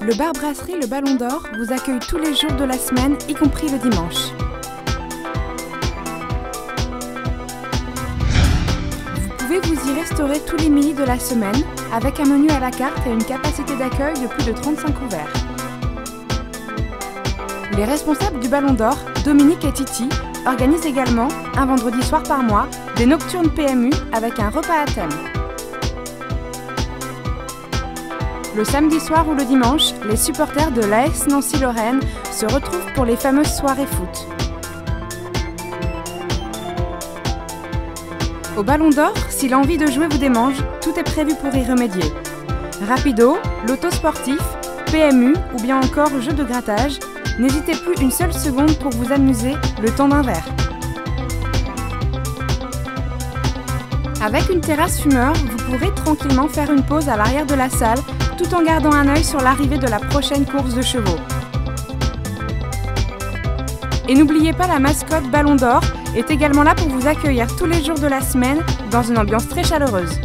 Le bar brasserie Le Ballon d'Or vous accueille tous les jours de la semaine, y compris le dimanche. Vous pouvez vous y restaurer tous les midis de la semaine avec un menu à la carte et une capacité d'accueil de plus de 35 couverts. Les responsables du Ballon d'Or, Dominique et Titi, organisent également, un vendredi soir par mois, des nocturnes PMU avec un repas à thème. Le samedi soir ou le dimanche, les supporters de l'AS Nancy-Lorraine se retrouvent pour les fameuses soirées foot. Au Ballon d'Or, si l'envie de jouer vous démange, tout est prévu pour y remédier. Rapido, loto sportif, PMU ou bien encore jeu de grattage, n'hésitez plus une seule seconde pour vous amuser le temps d'un verre. Avec une terrasse fumeur, vous pourrez tranquillement faire une pause à l'arrière de la salle tout en gardant un œil sur l'arrivée de la prochaine course de chevaux. Et n'oubliez pas la mascotte Ballon d'Or est également là pour vous accueillir tous les jours de la semaine dans une ambiance très chaleureuse.